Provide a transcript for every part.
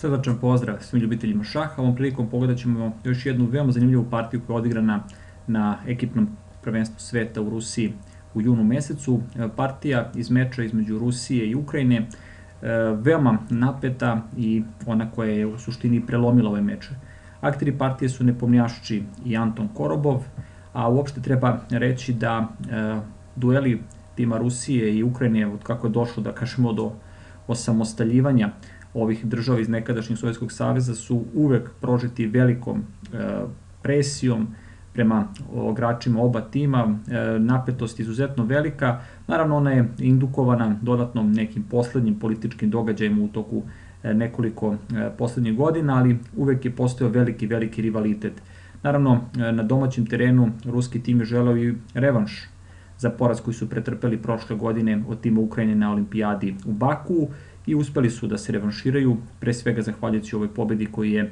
Srdačan pozdrav svim ljubiteljima šaha. Ovom prilikom pogledat ćemo još jednu veoma zanimljivu partiju koja je odigrana na ekipnom prvenstvu sveta u Rusiji u junu mesecu. E, partija iz meča između Rusije i Ukrajine e, veoma napeta i ona koja je u suštini prelomila ove meče. Akteri partije su Nepomnjašči i Anton Korobov, a uopšte treba reći da e, dueli tima Rusije i Ukrajine, od kako je došlo da kažemo do osamostaljivanja ovih država iz nekadašnjeg Sovjetskog saveza su uvek prožeti velikom e, presijom prema igračima oba tima, e, napetost izuzetno velika, naravno ona je indukovana dodatnom nekim poslednjim političkim događajima u toku e, nekoliko poslednjih godina, ali uvek je postojao veliki, veliki rivalitet. Naravno, na domaćem terenu ruski tim je želeo i revanš za poraz koji su pretrpeli prošle godine od tima Ukrajine na olimpijadi u Baku i uspeli su da se revanširaju, pre svega zahvaljujući ovoj pobedi koji je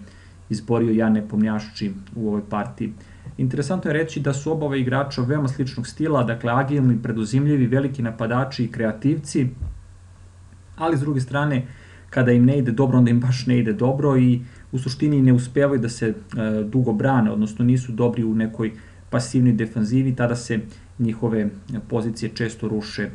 izborio Jane Pomnjašči u ovoj partiji. Interesantno je reći da su oba ova igrača veoma sličnog stila, dakle agilni, preduzimljivi, veliki napadači i kreativci, ali s druge strane, kada im ne ide dobro, onda im baš ne ide dobro i u suštini ne uspevaju da se e, dugo brane, odnosno nisu dobri u nekoj pasivnoj defanzivi, tada se njihove pozicije često ruše e,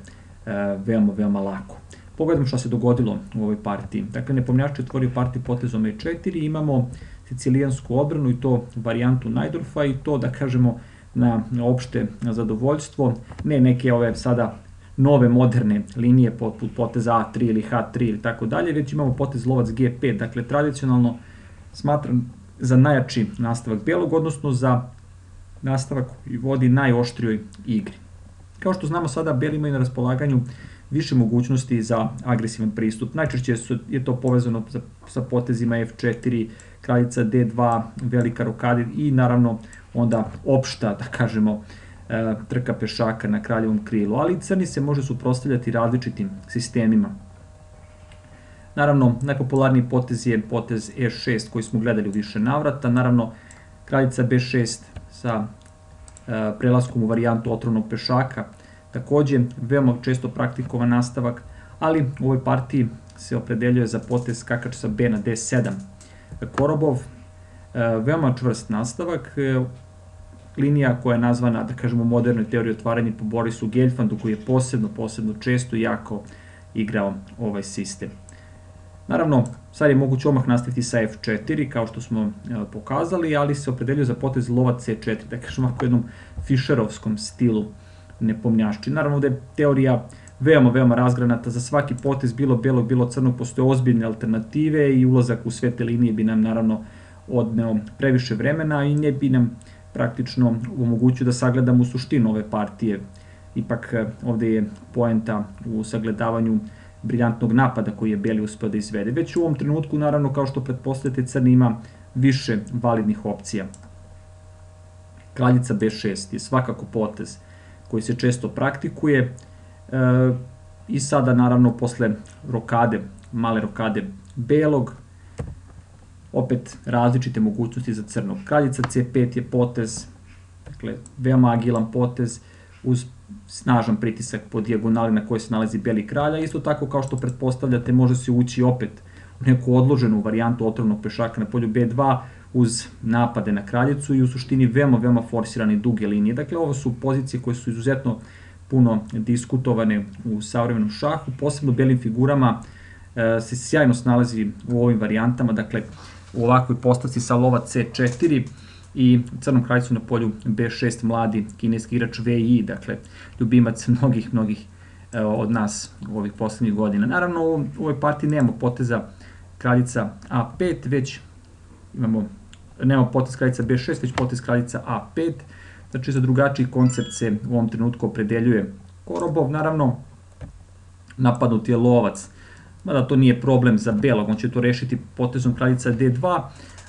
veoma, veoma lako. Pogledamo šta se dogodilo u ovoj partiji. Dakle, Nepomnjač je otvorio partiju potezom E4, imamo sicilijansku odbranu i to varijantu Najdorfa i to, da kažemo, na, opšte zadovoljstvo, ne neke ove sada nove moderne linije poput poteza A3 ili H3 ili tako dalje, već imamo potez lovac G5, dakle tradicionalno smatram za najjači nastavak belog, odnosno za nastavak koji vodi najoštrijoj igri. Kao što znamo sada, beli imaju na raspolaganju više mogućnosti za agresivan pristup. Najčešće je to povezano sa, sa potezima F4, kraljica D2, velika rokada i naravno onda opšta, da kažemo, e, trka pešaka na kraljevom krilu, ali crni se može suprostavljati različitim sistemima. Naravno, najpopularniji potez je potez E6 koji smo gledali u više navrata, naravno kraljica B6 sa e, prelaskom u varijantu otrovnog pešaka, Takođe, veoma često praktikovan nastavak, ali u ovoj partiji se opredeljuje za potez skakač sa B na D7. Korobov, e, veoma čvrst nastavak, e, linija koja je nazvana, da kažemo, modernoj teoriji otvaranja po Borisu Geljfandu, koji je posebno, posebno često i jako igrao ovaj sistem. Naravno, sad je moguće omah nastaviti sa F4, kao što smo e, pokazali, ali se opredeljuje za potez lova C4, da kažemo ako jednom Fischerovskom stilu nepomnjašči. Naravno da je teorija veoma, veoma razgranata za svaki potez, bilo belog, bilo crnog, postoje ozbiljne alternative i ulazak u sve te linije bi nam naravno odneo previše vremena i ne bi nam praktično omogućio da sagledamo suštinu ove partije. Ipak eh, ovde je poenta u sagledavanju briljantnog napada koji je Beli uspeo da izvede. Već u ovom trenutku, naravno, kao što pretpostavljate, Crni ima više validnih opcija. Kraljica B6 je svakako potez koji se često praktikuje e, i sada naravno posle rokade, male rokade belog, opet različite mogućnosti za crnog. Kraljica C5 je potez, dakle veoma agilan potez uz snažan pritisak po dijagonali na kojoj se nalazi beli kralja. Isto tako kao što pretpostavljate može se ući opet u neku odloženu varijantu otrovnog pešaka na polju B2 uz napade na kraljicu i u suštini veoma, veoma forsirane duge linije. Dakle, ovo su pozicije koje su izuzetno puno diskutovane u savremenom šahu, posebno belim figurama e, se sjajno snalazi u ovim varijantama, dakle u ovakvoj postavci sa lova C4 i crnom kraljicu na polju B6 mladi kineski igrač VI, dakle ljubimac mnogih, mnogih e, od nas u ovih poslednjih godina. Naravno, u ovoj partiji nemamo poteza kraljica A5, već imamo nema potez kraljica B6, već potez kraljica A5, znači za drugačiji koncept se u ovom trenutku opredeljuje. Korobov, naravno napadnut je lovac, mada to nije problem za belog, on će to rešiti potezom kraljica D2,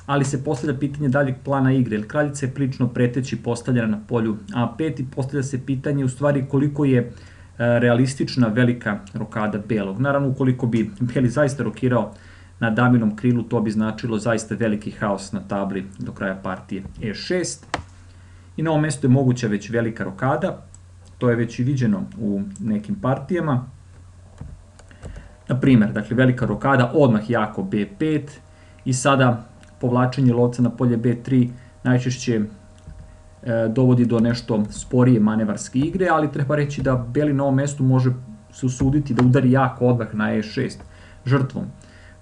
ali se postavlja pitanje daljeg plana igre, jer kraljica je prilično preteći postavljena na polju A5 i postavlja se pitanje u stvari koliko je e, realistična velika rokada belog. Naravno, ukoliko bi beli zaista rokirao na daminom krilu to bi značilo zaista veliki haos na tabli do kraja partije E6. I na ovom mestu je moguća već velika rokada, to je već i viđeno u nekim partijama. Na primer, dakle, velika rokada, odmah jako B5 i sada povlačenje lovca na polje B3 najčešće e, dovodi do nešto sporije manevarske igre, ali treba reći da beli na ovom mestu može se usuditi da udari jako odmah na E6 žrtvom.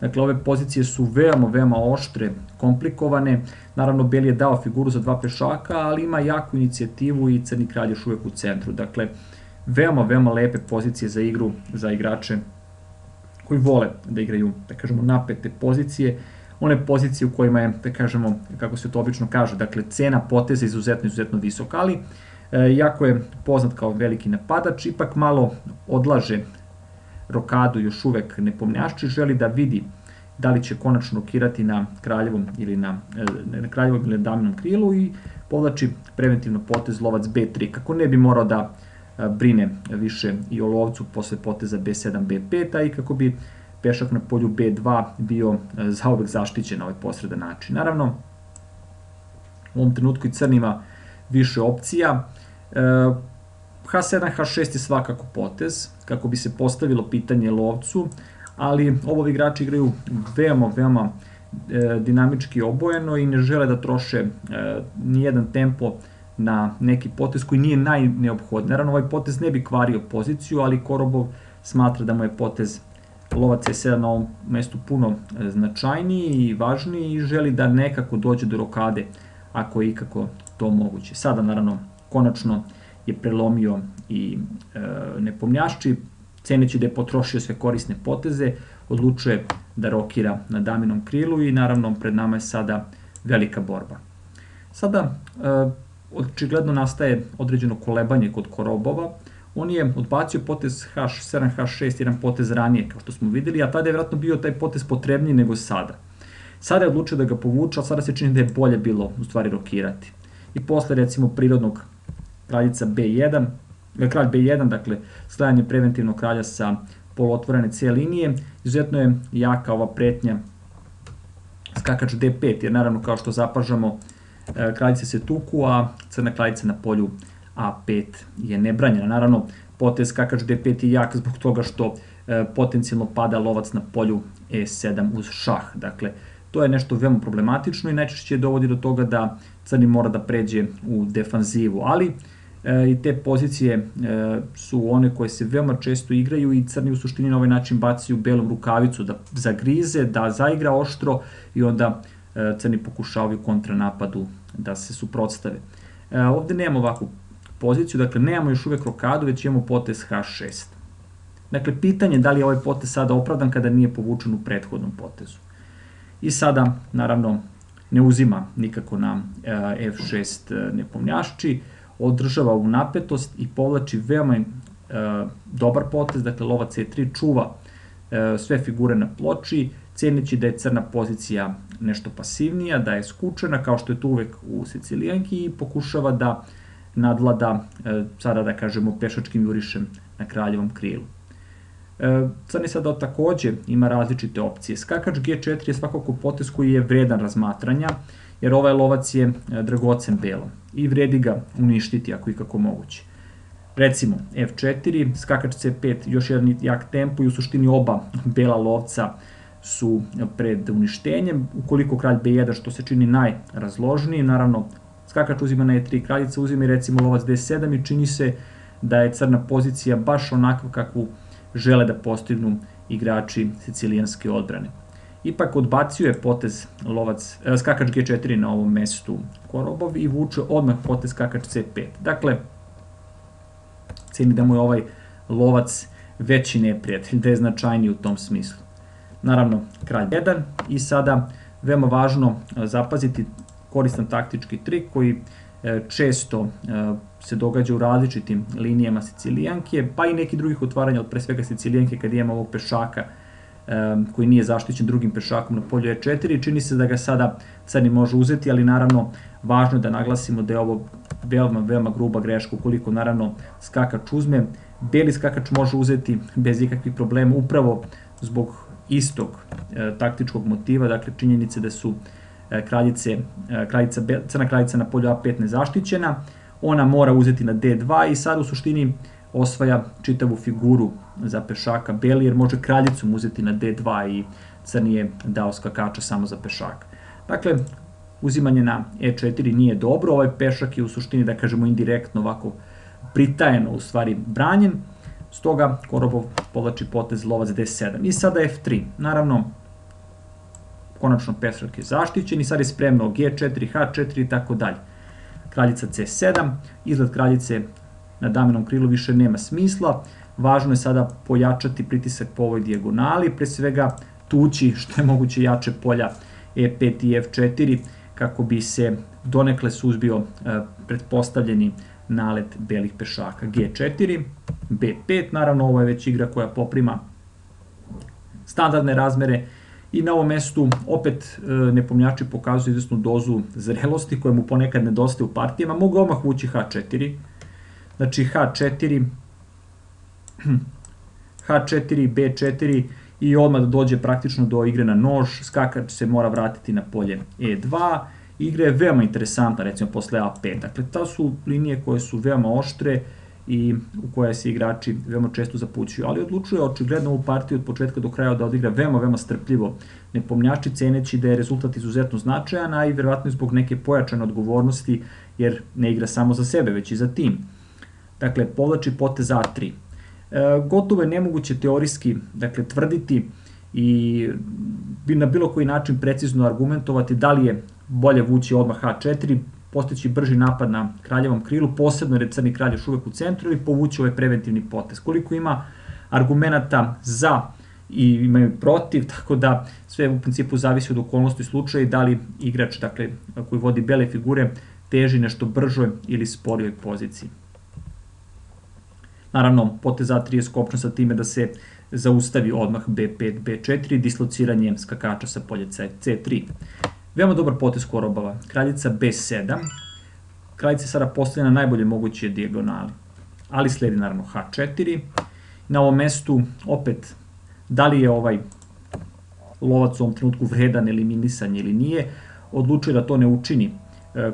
Dakle, ove pozicije su veoma, veoma oštre, komplikovane. Naravno, Beli je dao figuru za dva pešaka, ali ima jaku inicijativu i Crni kralj još uvek u centru. Dakle, veoma, veoma lepe pozicije za igru, za igrače koji vole da igraju, da kažemo, napete pozicije, one pozicije u kojima je, da kažemo, kako se to obično kaže, dakle, cena poteza izuzetno, izuzetno visoka, ali e, jako je poznat kao veliki napadač, ipak malo odlaže rokadu još uvek ne pomnjašči, želi da vidi da li će konačno rokirati na kraljevom ili na, e, na kraljevom ili daminom krilu i povlači preventivno potez lovac B3, kako ne bi morao da e, brine više i o lovcu posle poteza B7, B5, a i kako bi pešak na polju B2 bio e, zaovek zaštićen na ovaj posredan način. Naravno, u ovom trenutku i crn ima više opcija. H7, H6 je svakako potez, kako bi se postavilo pitanje lovcu, ali ovo igrači igraju veoma, veoma e, dinamički obojeno i ne žele da troše e, nijedan tempo na neki potez koji nije najneophodniji. Naravno, ovaj potez ne bi kvario poziciju, ali Korobov smatra da mu je potez lovac je 7 na ovom mestu puno e, značajniji i važniji i želi da nekako dođe do rokade ako je ikako to moguće. Sada, naravno, konačno je prelomio i e, nepomnjašči, ceneći da je potrošio sve korisne poteze, odlučuje da rokira na daminom krilu i naravno pred nama je sada velika borba. Sada e, očigledno nastaje određeno kolebanje kod Korobova, on je odbacio potez H7, H6, jedan potez ranije, kao što smo videli, a tada je vjerojatno bio taj potez potrebniji nego sada. Sada je odlučio da ga povuče, a sada se čini da je bolje bilo u stvari rokirati. I posle recimo prirodnog kraljica B1, e, kralj B1, dakle stajanje preventivnog kralja sa polotvorene C linije, izuzetno je jaka ova pretnja skakač D5, jer naravno kao što zapažamo e, kraljice se tuku, a crna kraljica na polju A5 je nebranjena. Naravno, potez skakač D5 je jak zbog toga što e, potencijalno pada lovac na polju E7 uz šah. Dakle, to je nešto veoma problematično i najčešće dovodi do toga da crni mora da pređe u defanzivu. Ali, i te pozicije e, su one koje se veoma često igraju i crni u suštini na ovaj način bacaju belom rukavicu da zagrize, da zaigra oštro i onda e, crni pokušavaju kontranapadu da se suprotstave. E, ovde nemamo ovakvu poziciju, dakle nemamo još uvek rokadu, već imamo potez H6. Dakle, pitanje je da li je ovaj potez sada opravdan kada nije povučen u prethodnom potezu. I sada, naravno, ne uzima nikako na e, F6 e, nepomnjašči, održava u napetost i povlači veoma e, dobar potez, dakle lova C3 čuva e, sve figure na ploči, ceneći da je crna pozicija nešto pasivnija, da je skučena kao što je to uvek u Sicilijanki i pokušava da nadlada, e, sada da kažemo pešačkim jurišem na kraljevom krilu. E, Crni sada takođe ima različite opcije. Skakač G4 je svakako potez koji je vredan razmatranja, jer ovaj lovac je e, dragocen belom i vredi ga uništiti ako i kako moguće. Recimo F4, skakač C5, još jedan jak tempo i u suštini oba bela lovca su pred uništenjem. Ukoliko kralj B1, što se čini najrazložniji, naravno skakač uzima na E3, kraljica uzima i recimo lovac D7 i čini se da je crna pozicija baš onakva kakvu žele da postignu igrači sicilijanske odbrane. Ipak odbacio je potez lovac, eh, skakač G4 na ovom mestu Korobov i vuče odmah potez skakač C5. Dakle, ceni da mu je ovaj lovac veći neprijatelj, da je značajniji u tom smislu. Naravno, kralj 1 i sada veoma važno eh, zapaziti koristan taktički trik koji E, često e, se događa u različitim linijama Sicilijanke, pa i neki drugih otvaranja od pre svega Sicilijanke kad imamo ovog pešaka e, koji nije zaštićen drugim pešakom na polju E4 čini se da ga sada crni može uzeti, ali naravno važno je da naglasimo da je ovo veoma, veoma gruba greška ukoliko naravno skakač uzme. Beli skakač može uzeti bez ikakvih problema upravo zbog istog e, taktičkog motiva, dakle činjenice da su E, kraljice, e, kraljica, crna kraljica na polju A5 nezaštićena, ona mora uzeti na D2 i sad u suštini osvaja čitavu figuru za pešaka beli, jer može kraljicom uzeti na d2 i crni je dao skakača samo za pešaka. Dakle, uzimanje na e4 nije dobro, ovaj pešak je u suštini, da kažemo, indirektno ovako pritajeno, u stvari, branjen, stoga Korobov povlači potez lovac d7. I sada f3. Naravno, konačno pešak je zaštićen i sad je spremno g4, h4 i tako dalje. Kraljica c7, izgled kraljice na damenom krilu više nema smisla, važno je sada pojačati pritisak po ovoj dijagonali, pre svega tući što je moguće jače polja e5 i f4, kako bi se donekle suzbio e, pretpostavljeni nalet belih pešaka. G4, B5, naravno ovo je već igra koja poprima standardne razmere i na ovom mestu opet e, nepomljači pokazuju izvesnu dozu zrelosti koja mu ponekad nedostaje u partijama. Mogu odmah vući H4, znači H4, H4, B4 i odmah da dođe praktično do igre na nož, skakač se mora vratiti na polje E2, igra je veoma interesantna, recimo posle A5, dakle to su linije koje su veoma oštre i u koje se igrači veoma često zapućuju, ali odlučuje očigledno ovu partiju od početka do kraja da odigra veoma, veoma strpljivo, ne pomnjači ceneći da je rezultat izuzetno značajan, a i verovatno zbog neke pojačane odgovornosti, jer ne igra samo za sebe, već i za tim. Dakle, povlači potez A3. E, gotovo je nemoguće teorijski dakle, tvrditi i na bilo koji način precizno argumentovati da li je bolje vući odmah H4, postići brži napad na kraljevom krilu, posebno jer je crni kralj još uvek u centru ili povući ovaj preventivni potez. Koliko ima argumenta za i imaju protiv, tako da sve u principu zavisi od okolnosti slučaja i da li igrač dakle, koji vodi bele figure teži nešto bržoj ili sporijoj poziciji. Naravno, potez A3 je skopčan sa time da se zaustavi odmah B5, B4, dislociranje skakača sa polje C3. Veoma dobar potez Korobava. Kraljica B7. Kraljica je sada postavljena na najbolje moguće dijagonali. Ali sledi naravno H4. Na ovom mestu opet da li je ovaj lovac u ovom trenutku vredan eliminisanje ili nije, odlučuje da to ne učini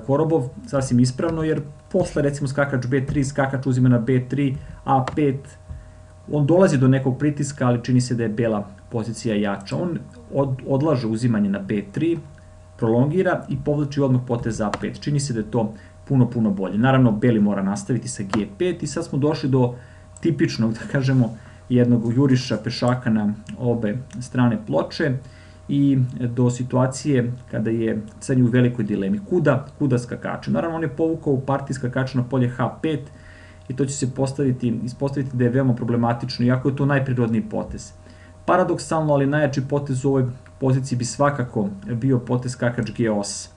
Korobov sasvim ispravno, jer posle recimo skakač B3, skakač uzima na B3, A5, on dolazi do nekog pritiska, ali čini se da je bela pozicija jača. On od, odlaže uzimanje na B3, prolongira i povlači odmah potez A5. Čini se da je to puno, puno bolje. Naravno, beli mora nastaviti sa G5 i sad smo došli do tipičnog, da kažemo, jednog juriša pešaka na obe strane ploče i do situacije kada je crnji u velikoj dilemi. Kuda? Kuda skakače? Naravno, on je povukao u partiji skakača na polje H5 i to će se postaviti, ispostaviti da je veoma problematično, iako je to najprirodniji potez. Paradoksalno, ali najjači potez u ovoj poziciji bi svakako bio potez skakač G8,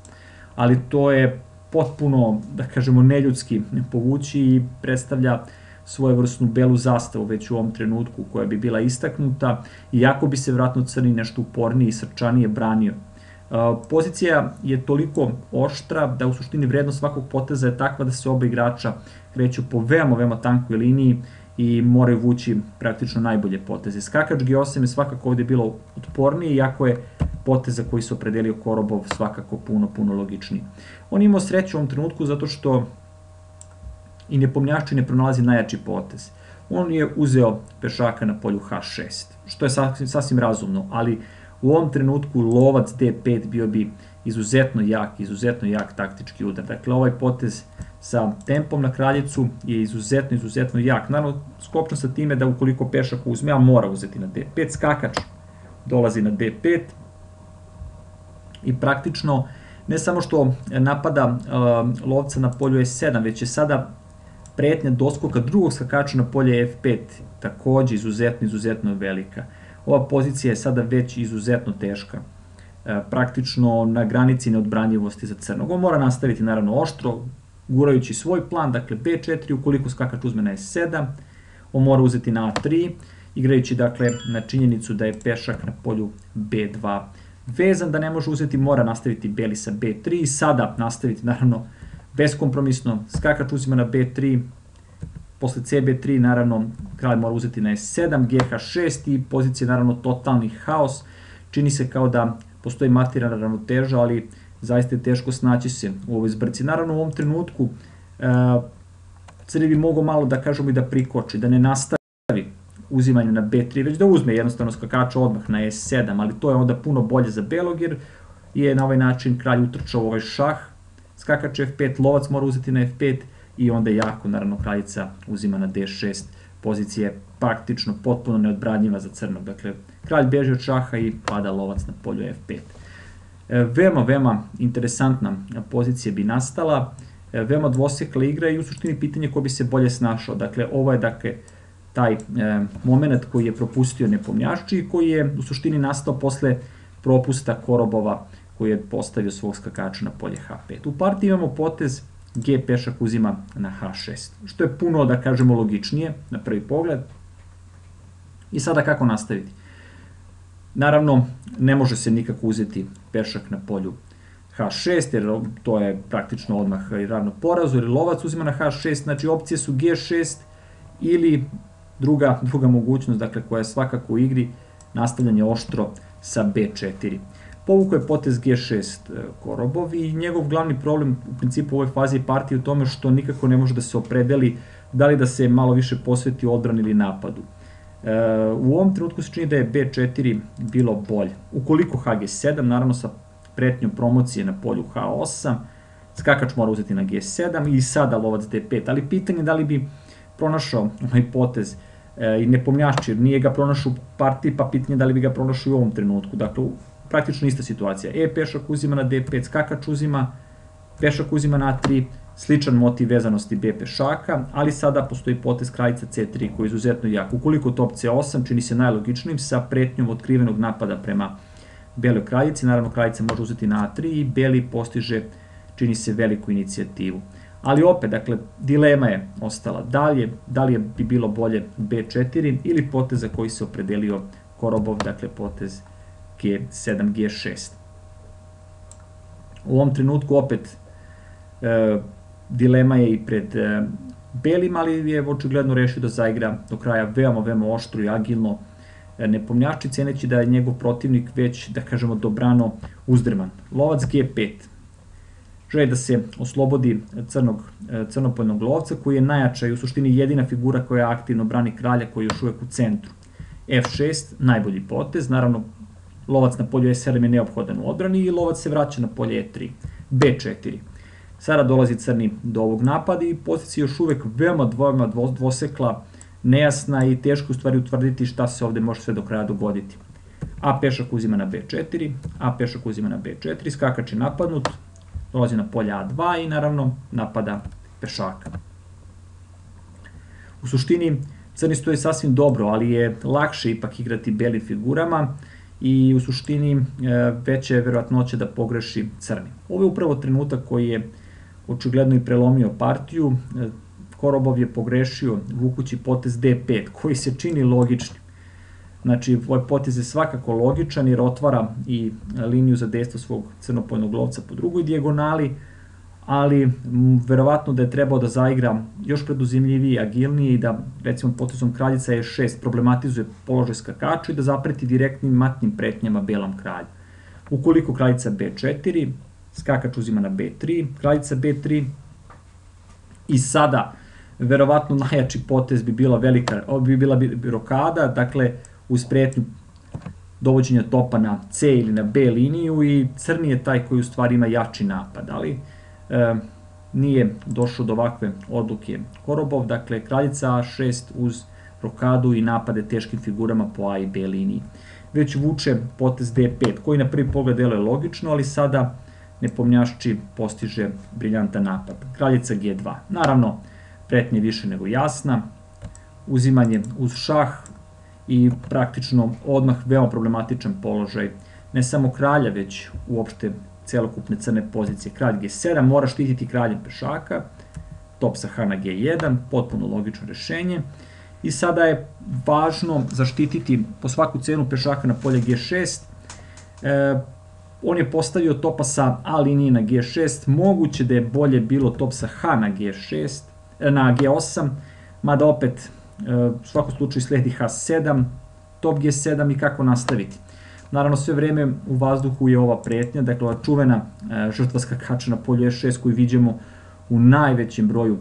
ali to je potpuno, da kažemo, neljudski povući i predstavlja svojevrsnu belu zastavu već u ovom trenutku koja bi bila istaknuta, iako bi se vratno crni nešto upornije i srčanije branio. Pozicija je toliko oštra da u suštini vrednost svakog poteza je takva da se oba igrača kreću po veoma, veoma tankoj liniji i moraju vući praktično najbolje poteze. Skakač G8 je svakako ovde bilo otporniji, iako je poteza koji se opredelio Korobov svakako puno, puno logičniji. On imao sreću u ovom trenutku zato što i nepomnjašči ne pronalazi najjači potez. On je uzeo pešaka na polju H6, što je sasvim, sasvim razumno, ali u ovom trenutku lovac D5 bio bi izuzetno jak, izuzetno jak taktički udar. Dakle, ovaj potez sa tempom na kraljicu je izuzetno, izuzetno jak. Naravno, skopno sa time da ukoliko pešak uzme, a mora uzeti na D5, skakač dolazi na D5 i praktično ne samo što napada lovca na polju E7, već je sada pretnja doskoka drugog skakača na polje F5 takođe izuzetno, izuzetno velika. Ova pozicija je sada već izuzetno teška. E, praktično na granici neodbranjivosti za crnog. On mora nastaviti naravno oštro, gurajući svoj plan, dakle B4, ukoliko skakač uzme na S7, on mora uzeti na A3, igrajući dakle na činjenicu da je pešak na polju B2 vezan, da ne može uzeti, mora nastaviti beli sa B3 i sada nastaviti naravno beskompromisno, skakač uzima na B3, posle CB3 naravno kralj mora uzeti na S7, GH6 i pozicija naravno totalni haos, čini se kao da postoji materijalna ravnoteža, ali zaista je teško snaći se u ovoj zbrci. Naravno u ovom trenutku e, crni bi mogao malo da kažemo i da prikoči, da ne nastavi uzimanje na B3, već da uzme jednostavno skakača odmah na E7, ali to je onda puno bolje za belog jer je na ovaj način kralj utrčao ovaj šah, skakač F5, lovac mora uzeti na F5 i onda jako, naravno, kraljica uzima na D6, pozicija je praktično potpuno neodbranjiva za crnog, dakle, kralj beži od šaha i pada lovac na polju F5. E, veoma, veoma interesantna pozicija bi nastala, e, veoma dvosekla igra i u suštini pitanje ko bi se bolje snašao. Dakle, ovo je dakle, taj e, moment koji je propustio Nepomnjašči i koji je u suštini nastao posle propusta Korobova koji je postavio svog skakača na polje H5. U partiji imamo potez G pešak uzima na H6, što je puno, da kažemo, logičnije na prvi pogled. I sada kako nastaviti? Naravno, ne može se nikako uzeti pešak na polju H6, jer to je praktično odmah i ravno porazu, jer lovac uzima na H6, znači opcije su G6 ili druga, druga mogućnost, dakle koja je svakako u igri, nastavljanje oštro sa B4. Povuko je potez G6 e, Korobov i njegov glavni problem u principu u ovoj fazi partije u tome što nikako ne može da se opredeli da li da se malo više posveti odbrani ili napadu. E, u ovom trenutku se čini da je B4 bilo bolje. Ukoliko HG7, naravno sa pretnjom promocije na polju H8, skakač mora uzeti na G7 i sada lovac D5, ali pitanje je da li bi pronašao onaj potez e, i ne pomljašći, jer nije ga pronašao u partiji, pa pitanje je da li bi ga pronašao u ovom trenutku. Dakle, praktično ista situacija. E pešak uzima na D5, skakač uzima, pešak uzima na 3, sličan motiv vezanosti B pešaka, ali sada postoji potez kraljica C3 koji je izuzetno jak. Ukoliko top C8 čini se najlogičnijim sa pretnjom otkrivenog napada prema beloj kraljici, naravno kraljica može uzeti na A3 i beli postiže, čini se, veliku inicijativu. Ali opet, dakle, dilema je ostala. Da li, je, da li je bi bilo bolje B4 ili potez za koji se opredelio Korobov, dakle potez G7, G6. U ovom trenutku opet e, dilema je i pred e, Belim, ali je očigledno rešio da zaigra do kraja veoma, veoma oštro i agilno, e, ne pomnjači ceneći da je njegov protivnik već, da kažemo, dobrano uzdrman. Lovac G5. Želi da se oslobodi crnog, crnopoljnog lovca koji je najjača i u suštini jedina figura koja aktivno brani kralja koji je još uvek u centru. F6, najbolji potez, naravno lovac na polju E7 je neophodan u odbrani i lovac se vraća na polje E3. B4. Sada dolazi crni do ovog napada i pozicija još uvek veoma dvojama dvosekla, nejasna i teško u stvari utvrditi šta se ovde može sve do kraja dogoditi. A pešak uzima na B4, A pešak uzima na B4, skakač je napadnut, dolazi na polje A2 i naravno napada pešaka. U suštini crni stoje sasvim dobro, ali je lakše ipak igrati belim figurama, i u suštini e, veća je verovatnoća da pogreši crni. Ovo je upravo trenutak koji je očigledno i prelomio partiju. E, Korobov je pogrešio vukući potez D5, koji se čini logičnim. Znači, ovaj potez je svakako logičan jer otvara i liniju za dejstvo svog crnopojnog lovca po drugoj dijagonali, ali verovatno da je trebao da zaigra još preduzimljiviji, agilniji i da recimo potezom kraljica E6 problematizuje položaj skakača i da zapreti direktnim matnim pretnjama belom kralju. Ukoliko kraljica B4, skakač uzima na B3, kraljica B3 i sada verovatno najjači potez bi bila velika, bi bila bi rokada, dakle uz pretnju dovođenja topa na C ili na B liniju i crni je taj koji u stvari ima jači napad, ali nije došlo do ovakve odluke Korobov, dakle kraljica A6 uz rokadu i napade teškim figurama po A i B liniji. Već vuče potez D5, koji na prvi pogled deluje logično, ali sada nepomnjašči postiže briljantan napad. Kraljica G2. Naravno, pretnje više nego jasna, uzimanje uz šah i praktično odmah veoma problematičan položaj ne samo kralja, već uopšte celokupne crne pozicije. Kralj G7 mora štititi kraljem pešaka, top sa H na G1, potpuno logično rešenje. I sada je važno zaštititi po svaku cenu pešaka na polje G6. E, on je postavio topa sa A linije na G6, moguće da je bolje bilo top sa H na G6, e, na G8, mada opet e, u svakom slučaju sledi H7, top G7 i kako nastaviti. Naravno, sve vreme u vazduhu je ova pretnja, dakle, ova čuvena e, žrtva skakača na polju E6 koju vidimo u najvećem broju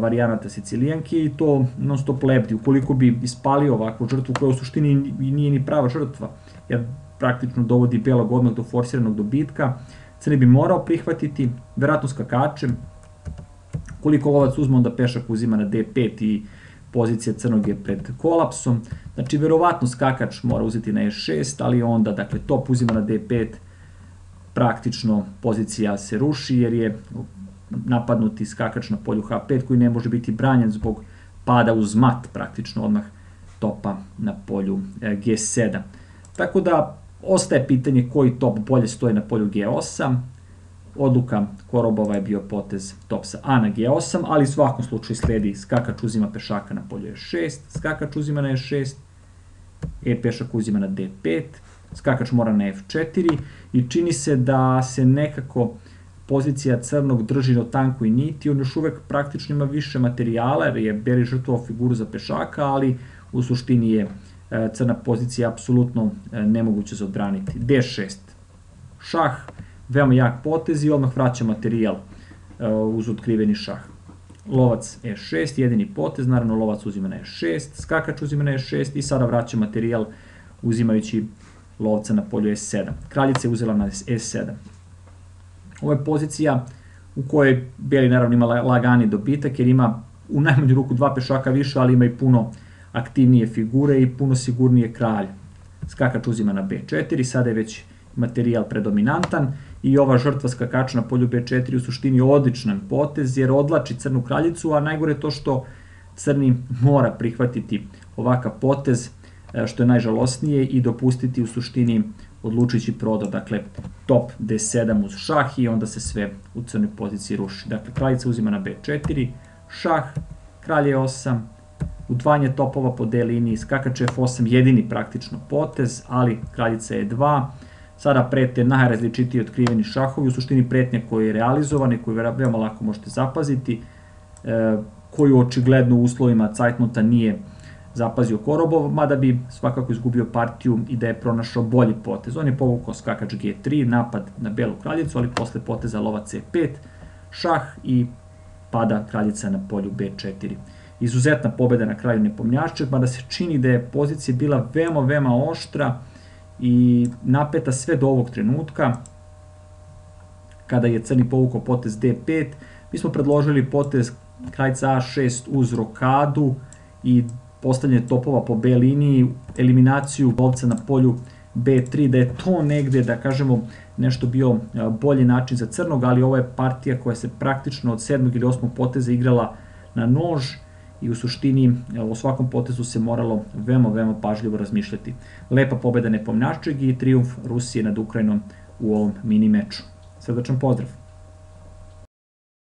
varijanata Sicilijanke i to non stop lebdi. Ukoliko bi ispalio ovakvu žrtvu koja u suštini nije ni prava žrtva, jer praktično dovodi belog odmah do forsiranog dobitka, crni bi morao prihvatiti, verovatno skakačem, koliko lovac uzme onda pešak uzima na D5 i pozicija crnog je pred kolapsom, znači verovatno skakač mora uzeti na E6, ali onda dakle top uzima na D5, praktično pozicija se ruši jer je napadnuti skakač na polju H5 koji ne može biti branjen zbog pada uz mat praktično odmah topa na polju e, G7. Tako da ostaje pitanje koji top bolje stoji na polju G8. Odluka Korobova je bio potez top sa A na G8, ali u svakom slučaju sledi skakač uzima pešaka na polju E6, skakač uzima na E6, E pešak uzima na D5, skakač mora na F4 i čini se da se nekako pozicija crnog drži na tankoj niti, on još uvek praktično ima više materijala jer je Beri žrtvovao figuru za pešaka, ali u suštini je e, crna pozicija apsolutno e, nemoguće za odbraniti. D6. Šah, veoma jak potez i odmah vraća materijal e, uz otkriveni šah. Lovac E6, jedini potez, naravno lovac uzima na E6, skakač uzima na E6 i sada vraća materijal uzimajući lovca na polju S7. Kraljica je uzela na S7. Ovo je pozicija u kojoj Beli naravno ima lagani dobitak jer ima u najmanju ruku dva pešaka više, ali ima i puno aktivnije figure i puno sigurnije kralje. Skakač uzima na B4, sada je već materijal predominantan i ova žrtva skakača na polju B4 u suštini odličan potez jer odlači crnu kraljicu, a najgore je to što crni mora prihvatiti ovakav potez E, što je najžalosnije i dopustiti u suštini odlučujući prodor, dakle top D7 uz šah i onda se sve u crnoj poziciji ruši. Dakle, kraljica uzima na B4, šah, kralj E8, udvanje topova po D liniji, skakač F8, jedini praktično potez, ali kraljica E2, sada prete najrazličitiji otkriveni šahovi, u suštini pretnje koji je realizovan i koji veoma lako možete zapaziti, e, koju očigledno u uslovima Cajtnota nije zapazio Korobov, mada bi svakako izgubio partiju i da je pronašao bolji potez. On je povukao skakač G3, napad na belu kraljicu, ali posle poteza lova C5, šah i pada kraljica na polju B4. Izuzetna pobeda na kraju nepomnjaščeg, mada se čini da je pozicija bila veoma, veoma oštra i napeta sve do ovog trenutka, kada je crni povukao potez D5. Mi smo predložili potez kraljica A6 uz rokadu i postavljanje topova po B liniji, eliminaciju lovca na polju B3, da je to negde, da kažemo, nešto bio bolji način za crnog, ali ovo je partija koja se praktično od sedmog ili osmog poteza igrala na nož i u suštini o svakom potezu se moralo veoma, veoma pažljivo razmišljati. Lepa pobeda Nepomnjaččeg i triumf Rusije nad Ukrajinom u ovom mini meču. Srdačan pozdrav!